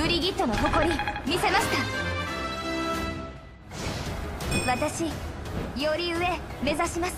ブリギットの誇り見せました。私より上目指します。